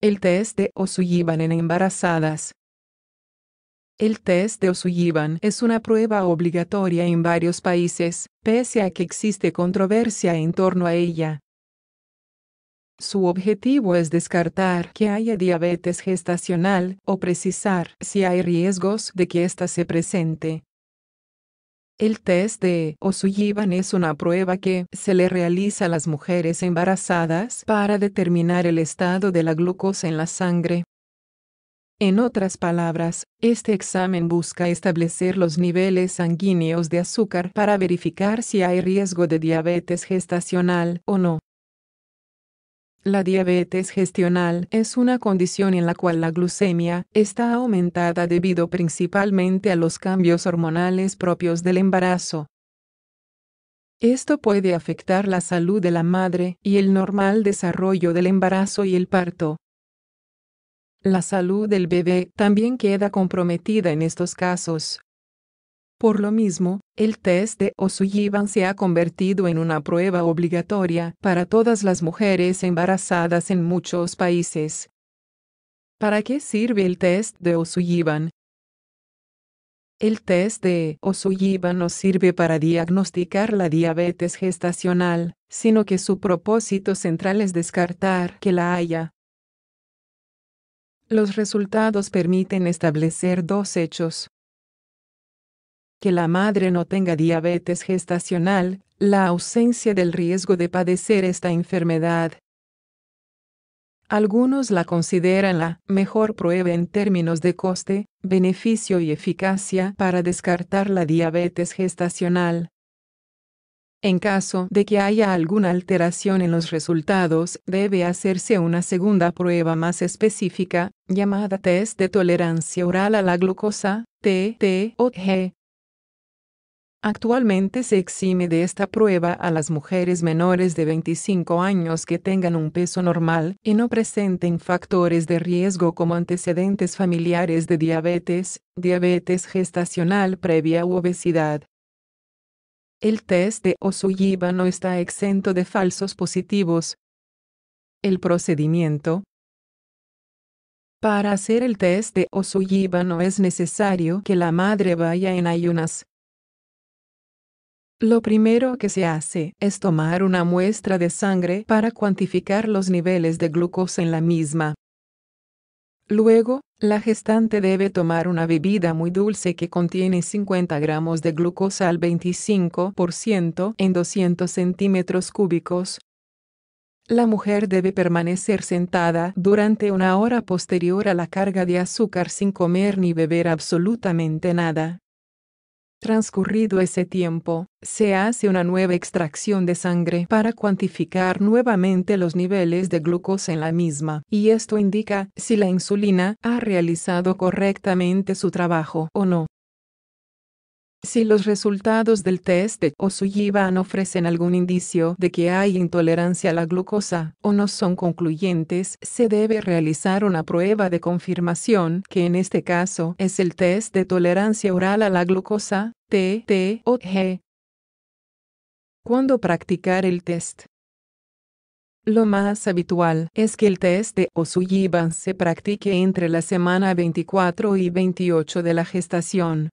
El test de O'Sullivan en embarazadas. El test de O'Sullivan es una prueba obligatoria en varios países, pese a que existe controversia en torno a ella. Su objetivo es descartar que haya diabetes gestacional o precisar si hay riesgos de que ésta se presente. El test de O'Sullivan es una prueba que se le realiza a las mujeres embarazadas para determinar el estado de la glucosa en la sangre. En otras palabras, este examen busca establecer los niveles sanguíneos de azúcar para verificar si hay riesgo de diabetes gestacional o no. La diabetes gestional es una condición en la cual la glucemia está aumentada debido principalmente a los cambios hormonales propios del embarazo. Esto puede afectar la salud de la madre y el normal desarrollo del embarazo y el parto. La salud del bebé también queda comprometida en estos casos. Por lo mismo, el test de O'Sullivan se ha convertido en una prueba obligatoria para todas las mujeres embarazadas en muchos países. ¿Para qué sirve el test de O'Sullivan? El test de O'Sullivan no sirve para diagnosticar la diabetes gestacional, sino que su propósito central es descartar que la haya. Los resultados permiten establecer dos hechos que la madre no tenga diabetes gestacional, la ausencia del riesgo de padecer esta enfermedad. Algunos la consideran la mejor prueba en términos de coste, beneficio y eficacia para descartar la diabetes gestacional. En caso de que haya alguna alteración en los resultados, debe hacerse una segunda prueba más específica, llamada test de tolerancia oral a la glucosa, TTOG, Actualmente se exime de esta prueba a las mujeres menores de 25 años que tengan un peso normal y no presenten factores de riesgo como antecedentes familiares de diabetes, diabetes gestacional previa u obesidad. El test de O'Sullivan no está exento de falsos positivos. El procedimiento, para hacer el test de O'Sullivan no es necesario que la madre vaya en ayunas. Lo primero que se hace es tomar una muestra de sangre para cuantificar los niveles de glucosa en la misma. Luego, la gestante debe tomar una bebida muy dulce que contiene 50 gramos de glucosa al 25% en 200 centímetros cúbicos. La mujer debe permanecer sentada durante una hora posterior a la carga de azúcar sin comer ni beber absolutamente nada. Transcurrido ese tiempo, se hace una nueva extracción de sangre para cuantificar nuevamente los niveles de glucosa en la misma, y esto indica si la insulina ha realizado correctamente su trabajo o no. Si los resultados del test de O'Sullivan ofrecen algún indicio de que hay intolerancia a la glucosa o no son concluyentes, se debe realizar una prueba de confirmación, que en este caso es el test de tolerancia oral a la glucosa, TTOG. ¿Cuándo practicar el test? Lo más habitual es que el test de O'Sullivan se practique entre la semana 24 y 28 de la gestación,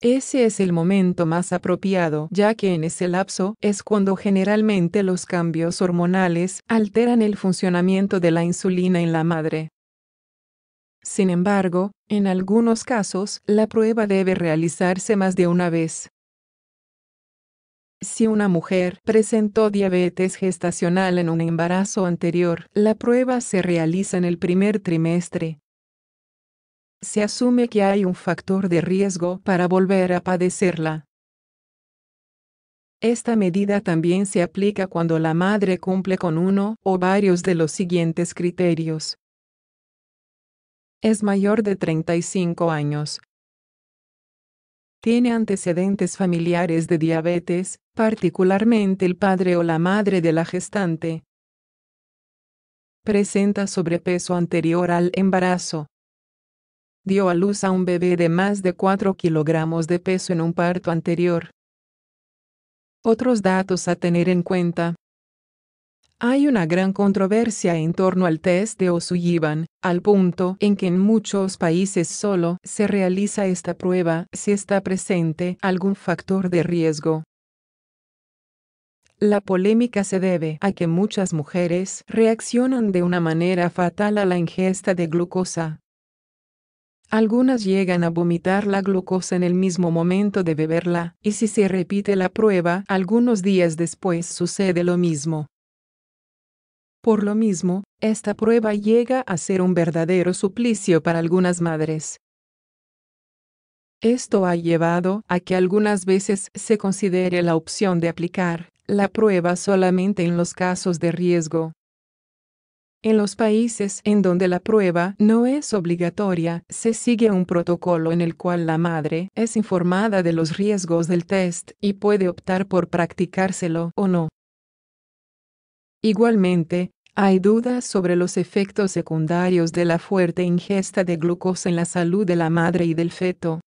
ese es el momento más apropiado, ya que en ese lapso es cuando generalmente los cambios hormonales alteran el funcionamiento de la insulina en la madre. Sin embargo, en algunos casos, la prueba debe realizarse más de una vez. Si una mujer presentó diabetes gestacional en un embarazo anterior, la prueba se realiza en el primer trimestre, se asume que hay un factor de riesgo para volver a padecerla. Esta medida también se aplica cuando la madre cumple con uno o varios de los siguientes criterios. Es mayor de 35 años. Tiene antecedentes familiares de diabetes, particularmente el padre o la madre de la gestante. Presenta sobrepeso anterior al embarazo dio a luz a un bebé de más de 4 kilogramos de peso en un parto anterior. Otros datos a tener en cuenta. Hay una gran controversia en torno al test de O'Sullivan, al punto en que en muchos países solo se realiza esta prueba si está presente algún factor de riesgo. La polémica se debe a que muchas mujeres reaccionan de una manera fatal a la ingesta de glucosa. Algunas llegan a vomitar la glucosa en el mismo momento de beberla, y si se repite la prueba, algunos días después sucede lo mismo. Por lo mismo, esta prueba llega a ser un verdadero suplicio para algunas madres. Esto ha llevado a que algunas veces se considere la opción de aplicar la prueba solamente en los casos de riesgo. En los países en donde la prueba no es obligatoria, se sigue un protocolo en el cual la madre es informada de los riesgos del test y puede optar por practicárselo o no. Igualmente, hay dudas sobre los efectos secundarios de la fuerte ingesta de glucosa en la salud de la madre y del feto.